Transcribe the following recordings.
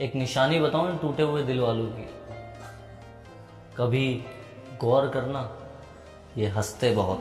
एक निशानी बताऊँ इन टूटे हुए दिल वालों की। कभी गौर करना, ये हँसते बहुत।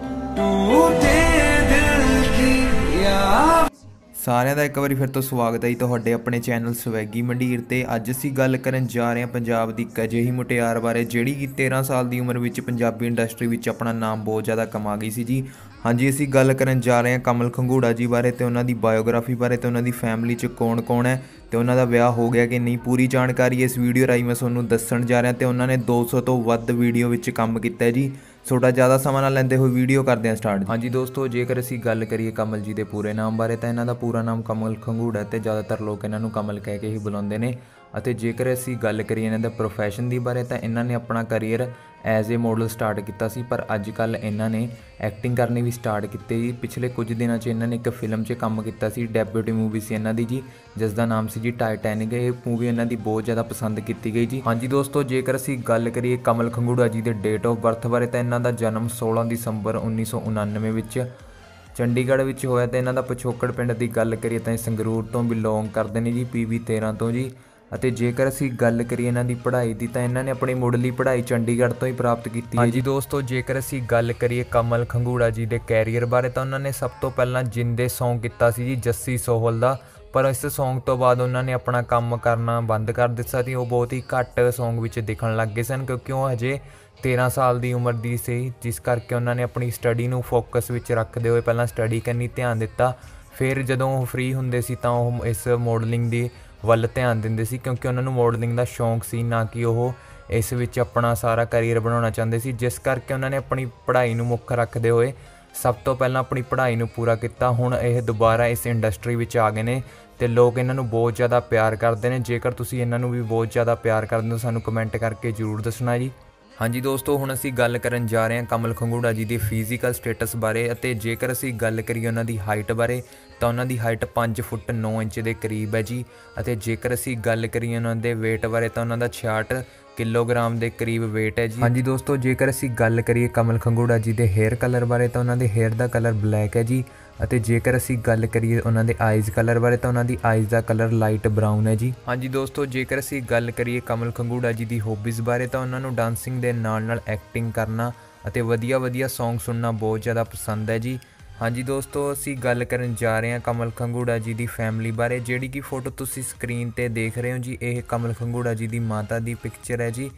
ਸਾਰਿਆਂ ਦਾ ਇੱਕ ਵਾਰੀ ਫਿਰ ਤੋਂ ਸਵਾਗਤ ਹੈ ਜੀ ਤੁਹਾਡੇ ਆਪਣੇ ਚੈਨਲ ਸਵੈਗੀ ਮੰਡੀਰ ਤੇ। ਅੱਜ ਅਸੀਂ ਗੱਲ ਕਰਨ ਜਾ ਰਹੇ ਹਾਂ ਪੰਜਾਬ ਦੀ ਇੱਕ ਅਜਿਹੀ ਮੁਟਿਆਰ ਬਾਰੇ, ਜਿਹੜੀ ਕਿ 13 ਸਾਲ ਦੀ ਉਮਰ ਵਿੱਚ ਪੰਜਾਬੀ ਇੰਡਸਟਰੀ ਵਿੱਚ ਆਪਣਾ ਨਾਮ ਬਹੁਤ ਜ਼ਿਆਦਾ ਕਮਾ ਗਈ ਸੀ ਜੀ। ਹਾਂਜੀ, ਅਸੀਂ ਗੱਲ ਕਰਨ ਜਾ ਰਹੇ ਹਾਂ ਕਮਲ ਖੰਗੂੜਾ ਜੀ ਬਾਰੇ ਤੇ ਉਹਨਾਂ ਦੀ ਬਾਇਓਗ੍ਰਾਫੀ ਬਾਰੇ ਤੇ ਉਹਨਾਂ ਦੀ ਫੈਮਿਲੀ 'ਚ ਕੌਣ-ਕੌਣ ਹੈ ਤੇ ਉਹਨਾਂ ਦਾ ਵਿਆਹ ਹੋ ਗਿਆ ਕਿ ਨਹੀਂ, ਪੂਰੀ ਜਾਣਕਾਰੀ ਇਸ ਵੀਡੀਓ ਰਾਹੀਂ ਮੈਂ ਤੁਹਾਨੂੰ ਦੱਸਣ ਜਾ ਰਿਹਾ ਤੇ ਉਹਨਾਂ ਨੇ 200 ਤੋਂ ਵੱਧ ਵੀਡੀਓ ਵਿੱਚ ਕੰਮ ਕੀਤਾ ਹੈ ਜੀ। ਤੁਹਾਡਾ ਜ਼ਿਆਦਾ ਸਮਾਂ ਨਾ ਲੈਂਦੇ ਹੋਏ ਵੀਡੀਓ ਕਰਦੇ ਹਾਂ ਸਟਾਰਟ ਹਾਂਜੀ ਦੋਸਤੋ, ਜੇਕਰ ਅਸੀਂ ਗੱਲ ਕਰੀਏ ਕਮਲ ਜੀ ਦੇ ਪੂਰੇ ਨਾਮ ਬਾਰੇ, ਤਾਂ ਇਹਨਾਂ ਦਾ ਪੂਰਾ ਨਾਮ ਕਮਲ ਖੰਗੂੜ ਹੈ ਤੇ ਜ਼ਿਆਦਾਤਰ ਲੋਕ ਇਹਨਾਂ ਨੂੰ ਕਮਲ ਕਹਿ ਕੇ ਹੀ ਬੁਲਾਉਂਦੇ ਨੇ। ਅਤੇ ਜੇਕਰ ਅਸੀਂ ਗੱਲ ਕਰੀਏ ਇਹਨਾਂ ਦੇ ਪ੍ਰੋਫੈਸ਼ਨ ਦੀ ਬਾਰੇ, ਤਾਂ ਇਹਨਾਂ ਨੇ ਆਪਣਾ career as a model start ਕੀਤਾ ਸੀ, ਪਰ ਅੱਜ ਕੱਲ ਇਹਨਾਂ ਨੇ ਐਕਟਿੰਗ ਕਰਨੀ ਵੀ ਸਟਾਰਟ ਕੀਤੀ ਜੀ। ਪਿਛਲੇ ਕੁਝ ਦਿਨਾਂ 'ਚ ਇਹਨਾਂ ਨੇ ਇੱਕ ਫਿਲਮ 'ਚ ਕੰਮ ਕੀਤਾ ਸੀ ਡੈਬਿਊਟੀ ਮੂਵੀ ਸੀ ਇਹਨਾਂ ਦੀ ਜੀ ਜਿਸ ਦਾ ਨਾਮ ਸੀ ਜੀ ਟਾਈਟੈਨਿਕ ਇਹ ਮੂਵੀ ਇਹਨਾਂ ਦੀ ਬਹੁਤ ਜ਼ਿਆਦਾ ਪਸੰਦ ਕੀਤੀ ਗਈ ਜੀ। ਹਾਂਜੀ ਦੋਸਤੋ, ਜੇਕਰ ਅਸੀਂ ਗੱਲ ਕਰੀਏ ਕਮਲ ਖੰਗੂੜਾ ਜੀ ਦੇ ਡੇਟ ਆਫ ਬਰਥ ਬਾਰੇ, ਤਾਂ ਇਹਨਾਂ ਦਾ ਜਨਮ 16 ਦਸੰਬਰ 1999 ਵਿੱਚ ਚੰਡੀਗੜ੍ਹ ਵਿੱਚ ਹੋਇਆ। ਤੇ ਇਹਨਾਂ ਦਾ ਪਿਛੋਕੜ ਪਿੰਡ ਦੀ ਗੱਲ ਕਰੀਏ, ਤਾਂ ਇਹ ਸੰਗਰੂਰ ਤੋਂ ਬਿਲੋਂਗ ਕਰਦੇ ਨੇ ਜੀ ਪੀਵੀ 13 ਤੋਂ ਜੀ। ਅਤੇ ਜੇਕਰ ਅਸੀਂ ਗੱਲ ਕਰੀਏ ਇਹਨਾਂ ਦੀ ਪੜ੍ਹਾਈ ਦੀ ਤਾਂ ਇਹਨਾਂ ਨੇ ਆਪਣੀ ਮੁੱਢਲੀ ਪੜ੍ਹਾਈ ਚੰਡੀਗੜ੍ਹ ਤੋਂ ਹੀ ਪ੍ਰਾਪਤ ਕੀਤੀ ਹੈ ਜੀ। ਦੋਸਤੋ ਜੇਕਰ ਅਸੀਂ ਗੱਲ ਕਰੀਏ ਕਮਲ ਖੰਗੂੜਾ ਜੀ ਦੇ ਕੈਰੀਅਰ ਬਾਰੇ ਤਾਂ ਉਹਨਾਂ ਨੇ ਸਭ ਤੋਂ ਪਹਿਲਾਂ ਜਿੰਦੇ Song ਕੀਤਾ ਸੀ ਜੀ ਜੱਸੀ ਸੋਹਲ ਦਾ। ਪਰ ਇਸ Song ਤੋਂ ਬਾਅਦ ਉਹਨਾਂ ਨੇ ਆਪਣਾ ਕੰਮ ਕਰਨਾ ਬੰਦ ਕਰ ਦਿੱਤਾ ਸੀ। ਉਹ ਬਹੁਤ ਹੀ ਘੱਟ Song ਵਿੱਚ ਦਿਖਣ ਲੱਗ ਗਏ ਸਨ ਕਿਉਂਕਿ ਉਹ ਹਜੇ 13 ਸਾਲ ਦੀ ਉਮਰ ਦੀ ਸੀ ਜਿਸ ਕਰਕੇ ਉਹਨਾਂ ਨੇ ਆਪਣੀ ਸਟੱਡੀ ਨੂੰ ਫੋਕਸ ਵਿੱਚ ਰੱਖਦੇ ਹੋਏ ਪਹਿਲਾਂ ਸਟੱਡੀ ਕਰਨੀ ਧਿਆਨ ਦਿੱਤਾ। ਫਿਰ ਜਦੋਂ ਉਹ ਫ੍ਰੀ ਹੁੰਦੇ ਸੀ ਤਾਂ ਉਹ ਇਸ ਮਾਡਲਿੰਗ ਦੀ ਵੱਲ ਧਿਆਨ ਦਿੰਦੇ ਸੀ ਕਿਉਂਕਿ ਉਹਨਾਂ ਨੂੰ ਮਾਡਲਿੰਗ ਦਾ ਸ਼ੌਂਕ ਸੀ, ਨਾ ਕਿ ਉਹ ਇਸ ਵਿੱਚ ਆਪਣਾ ਸਾਰਾ ਕੈਰੀਅਰ ਬਣਾਉਣਾ ਚਾਹੁੰਦੇ ਸੀ। ਜਿਸ ਕਰਕੇ ਉਹਨਾਂ ਨੇ ਆਪਣੀ ਪੜ੍ਹਾਈ ਨੂੰ ਮੁੱਖ ਰੱਖਦੇ ਹੋਏ ਸਭ ਤੋਂ ਪਹਿਲਾਂ ਆਪਣੀ ਪੜ੍ਹਾਈ ਨੂੰ ਪੂਰਾ ਕੀਤਾ। ਹੁਣ ਇਹ ਦੁਬਾਰਾ ਇਸ ਇੰਡਸਟਰੀ ਵਿੱਚ ਆ ਗਏ ਨੇ ਤੇ ਲੋਕ ਇਹਨਾਂ ਨੂੰ ਬਹੁਤ ਜ਼ਿਆਦਾ ਪਿਆਰ ਕਰਦੇ ਨੇ। ਜੇਕਰ ਤੁਸੀਂ ਇਹਨਾਂ ਨੂੰ ਵੀ ਬਹੁਤ ਜ਼ਿਆਦਾ ਪਿਆਰ ਕਰਦੇ ਹੋ, ਸਾਨੂੰ ਕਮੈਂਟ ਕਰਕੇ ਜਰੂਰ ਦੱਸਣਾ ਜੀ। ਹਾਂਜੀ ਦੋਸਤੋ, ਹੁਣ ਅਸੀਂ ਗੱਲ ਕਰਨ ਜਾ ਰਹੇ ਹਾਂ ਕਮਲ ਖੰਗੂੜਾ ਜੀ ਦੀ ਫਿਜ਼ੀਕਲ ਸਟੇਟਸ ਬਾਰੇ ਅਤੇ ਜੇਕਰ ਅਸੀਂ ਗੱਲ ਕਰੀਏ ਉਹਨਾਂ ਦੀ ਹਾਈਟ ਬਾਰੇ, ਤਾਂ ਉਹਨਾਂ ਦੀ ਹਾਈਟ 5 ਫੁੱਟ 9 ਇੰਚ ਦੇ ਕਰੀਬ ਹੈ ਜੀ ਅਤੇ ਜੇਕਰ ਅਸੀਂ ਗੱਲ ਕਰੀਏ ਉਹਨਾਂ ਦੇ weight ਬਾਰੇ, ਤਾਂ ਉਹਨਾਂ ਦਾ 66 ਕਿਲੋਗ੍ਰਾਮ ਦੇ ਕਰੀਬ weight ਹੈ ਜੀ। ਹਾਂਜੀ ਦੋਸਤੋ, ਜੇਕਰ ਅਸੀਂ ਗੱਲ ਕਰੀਏ ਕਮਲ ਖੰਗੂੜਾ ਜੀ ਦੇ ਹੇਅਰ ਕਲਰ ਬਾਰੇ, ਤਾਂ ਉਹਨਾਂ ਦੇ ਹੇਅਰ ਦਾ ਕਲਰ ਬਲੈਕ ਹੈ ਜੀ ਅਤੇ ਜੇਕਰ ਅਸੀਂ ਗੱਲ ਕਰੀਏ ਉਹਨਾਂ ਦੇ ਆਈਜ਼ ਕਲਰ ਬਾਰੇ ਤਾਂ ਉਹਨਾਂ ਦੀ ਆਈਜ਼ ਦਾ ਕਲਰ ਲਾਈਟ ਬਰਾਊਨ ਹੈ ਜੀ। ਹਾਂਜੀ ਦੋਸਤੋ, ਜੇਕਰ ਅਸੀਂ ਗੱਲ ਕਰੀਏ ਕਮਲ ਖੰਗੂੜਾ ਜੀ ਦੀ ਹੌਬੀਜ਼ ਬਾਰੇ ਤਾਂ ਉਹਨਾਂ ਨੂੰ ਡਾਂਸਿੰਗ ਦੇ ਨਾਲ ਨਾਲ ਐਕਟਿੰਗ ਕਰਨਾ ਅਤੇ ਵਧੀਆ ਵਧੀਆ Song ਸੁਣਨਾ ਬਹੁਤ ਜ਼ਿਆਦਾ ਪਸੰਦ ਹੈ ਜੀ। ਹਾਂਜੀ ਦੋਸਤੋ, ਅਸੀਂ ਗੱਲ ਕਰਨ ਜਾ ਰਹੇ ਹਾਂ ਕਮਲ ਖੰਗੂੜਾ ਜੀ ਦੀ ਫੈਮਿਲੀ ਬਾਰੇ, ਜਿਹੜੀ ਕਿ ਫੋਟੋ ਤੁਸੀਂ ਸਕਰੀਨ ਤੇ ਦੇਖ ਰਹੇ ਹੋ ਜੀ, ਇਹ ਕਮਲ ਖੰਗੂੜਾ ਜੀ ਦੀ ਮਾਤਾ ਦੀ ਪਿਕਚਰ ਹੈ ਜੀ।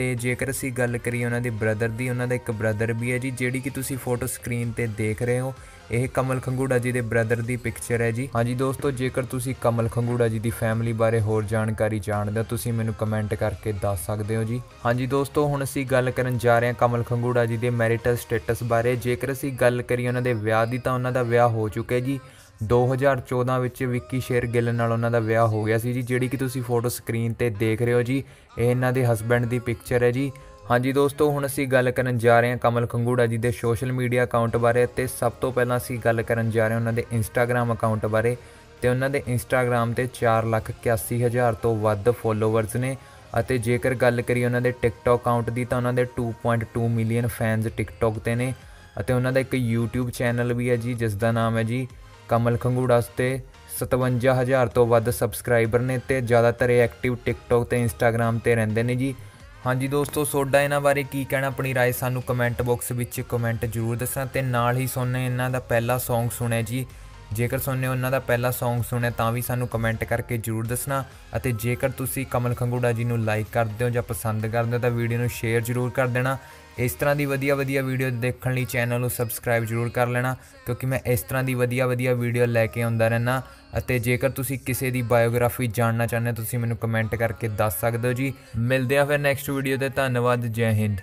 ਤੇ ਜੇਕਰ ਅਸੀਂ ਗੱਲ ਕਰੀਏ ਉਹਨਾਂ ਦੇ ਬ੍ਰਦਰ ਦੀ, ਉਹਨਾਂ ਦਾ ਇੱਕ ਬ੍ਰਦਰ ਵੀ ਹੈ ਜੀ, ਜਿਹੜੀ ਕਿ ਤੁਸੀਂ ਫੋਟੋ ਸਕਰੀਨ ਤੇ ਦੇਖ ਰਹੇ ਹੋ। ਇਹ ਕਮਲ ਖੰਗੂੜਾ ਜੀ ਦੇ ਬ੍ਰਦਰ ਦੀ ਪਿਕਚਰ ਹੈ ਜੀ। ਹਾਂਜੀ ਦੋਸਤੋ, ਜੇਕਰ ਤੁਸੀਂ ਕਮਲ ਖੰਗੂੜਾ ਜੀ ਦੀ ਫੈਮਿਲੀ ਬਾਰੇ ਹੋਰ ਜਾਣਕਾਰੀ ਜਾਣਦੇ ਹੋ, ਤੁਸੀਂ ਮੈਨੂੰ ਕਮੈਂਟ ਕਰਕੇ ਦੱਸ ਸਕਦੇ ਹੋ ਜੀ। ਹਾਂਜੀ ਦੋਸਤੋ, ਹੁਣ ਅਸੀਂ ਗੱਲ ਕਰਨ ਜਾ ਰਹੇ ਹਾਂ ਕਮਲ ਖੰਗੂੜਾ ਜੀ ਦੇ ਮੈਰਿਟਲ ਸਟੇਟਸ ਬਾਰੇ। ਜੇਕਰ ਅਸੀਂ ਗੱਲ ਕਰੀਏ ਉਹਨਾਂ ਦੇ ਵਿਆਹ ਦੀ, ਤਾਂ ਉਹਨਾਂ ਦਾ ਵਿਆਹ ਹੋ ਚੁੱਕਿਆ ਜੀ। 2014 ਵਿੱਚ ਵਿੱਕੀ ਸ਼ੇਰ ਗਿੱਲ ਨਾਲ ਉਹਨਾਂ ਦਾ ਵਿਆਹ ਹੋ ਗਿਆ ਸੀ ਜੀ, ਜਿਹੜੀ ਕਿ ਤੁਸੀਂ ਫੋਟੋ ਸਕਰੀਨ ਤੇ ਦੇਖ ਰਹੇ ਹੋ ਜੀ, ਇਹ ਇਹਨਾਂ ਦੇ ਹਸਬੰਡ ਦੀ ਪਿਕਚਰ ਹੈ ਜੀ। ਹਾਂਜੀ ਦੋਸਤੋ, ਹੁਣ ਅਸੀਂ ਗੱਲ ਕਰਨ ਜਾ ਰਹੇ ਹਾਂ ਕਮਲ ਖੰਗੂੜਾ ਜੀ ਦੇ ਸੋਸ਼ਲ ਮੀਡੀਆ ਅਕਾਊਂਟ ਬਾਰੇ ਤੇ ਸਭ ਤੋਂ ਪਹਿਲਾਂ ਅਸੀਂ ਗੱਲ ਕਰਨ ਜਾ ਰਹੇ ਹਾਂ ਉਹਨਾਂ ਦੇ ਇੰਸਟਾਗ੍ਰam ਅਕਾਊਂਟ ਬਾਰੇ ਤੇ ਉਹਨਾਂ ਦੇ ਇੰਸਟਾਗ੍ਰam ਤੇ 481000 ਤੋਂ ਵੱਧ ਫੋਲੋਵਰਸ ਨੇ ਅਤੇ ਜੇਕਰ ਗੱਲ ਕਰੀਏ ਉਹਨਾਂ ਦੇ ਟਿਕਟੌਕ ਅਕਾਊਂਟ ਦੀ ਤਾਂ ਉਹਨਾਂ ਦੇ 2.2 ਮਿਲੀਅਨ ਫੈਨਸ ਟਿਕਟੌਕ ਤੇ ਨੇ ਅਤੇ ਉਹਨਾਂ ਦਾ ਇੱਕ YouTube ਚੈਨਲ ਵੀ ਹੈ ਜੀ ਜਿਸ ਦਾ ਨਾਮ ਹੈ ਜੀ ਕਮਲ ਖੰਗੂੜਾ ਤੇ 57000 ਤੋਂ ਵੱਧ ਸਬਸਕ੍ਰਾਈਬਰ ਨੇ ਤੇ ਜ਼ਿਆਦਾਤਰ ਇਹ ਐਕਟਿਵ ਟਿਕਟੌਕ ਤੇ ਇੰਸਟਾਗ੍ਰam ਤੇ ਰਹਿੰਦੇ ਨੇ ਜੀ ਹਾਂਜੀ ਦੋਸਤੋ ਸੋਡਾ ਇਹਨਾਂ ਬਾਰੇ ਕੀ ਕਹਿਣਾ ਆਪਣੀ رائے ਸਾਨੂੰ ਕਮੈਂਟ ਬਾਕਸ ਵਿੱਚ ਕਮੈਂਟ ਜ਼ਰੂਰ ਦੱਸਣਾ ਤੇ ਨਾਲ ਹੀ ਸੋਨੇ ਇਹਨਾਂ ਦਾ ਪਹਿਲਾ Song ਸੁਣਿਆ ਜੀ ਜੇਕਰ ਸੋਨੇ ਉਹਨਾਂ ਦਾ ਪਹਿਲਾ Song ਸੁਣਿਆ ਤਾਂ ਵੀ ਸਾਨੂੰ ਕਮੈਂਟ ਕਰਕੇ ਜ਼ਰੂਰ ਦੱਸਣਾ ਅਤੇ ਜੇਕਰ ਤੁਸੀਂ ਕਮਲ ਖੰਗੂੜਾ ਜੀ ਨੂੰ ਲਾਈਕ ਕਰਦੇ ਹੋ ਜਾਂ ਪਸੰਦ ਕਰਦੇ ਹੋ ਤਾਂ ਵੀਡੀਓ ਨੂੰ ਸ਼ੇਅਰ ਜ਼ਰੂਰ ਕਰ ਦੇਣਾ ਇਸ ਤਰ੍ਹਾਂ ਦੀ ਵਧੀਆ ਵਧੀਆ ਵੀਡੀਓ ਦੇਖਣ ਲਈ ਚੈਨਲ ਨੂੰ ਸਬਸਕ੍ਰਾਈਬ ਜ਼ਰੂਰ ਕਰ ਲੈਣਾ, ਕਿਉਂਕਿ ਮੈਂ ਇਸ ਤਰ੍ਹਾਂ ਦੀ ਵਧੀਆ ਵਧੀਆ ਵੀਡੀਓ ਲੈ ਕੇ ਆਉਂਦਾ ਰਹਿਣਾ ਅਤੇ ਜੇਕਰ ਤੁਸੀਂ ਕਿਸੇ ਦੀ ਬਾਇਓਗ੍ਰਾਫੀ ਜਾਣਨਾ ਚਾਹੁੰਦੇ ਹੋ, ਤੁਸੀਂ ਮੈਨੂੰ ਕਮੈਂਟ ਕਰਕੇ ਦੱਸ ਸਕਦੇ ਹੋ ਜੀ। ਮਿਲਦੇ ਹਾਂ ਫਿਰ ਨੈਕਸਟ ਵੀਡੀਓ ਤੇ, ਧੰਨਵਾਦ, ਜੈ ਹਿੰਦ।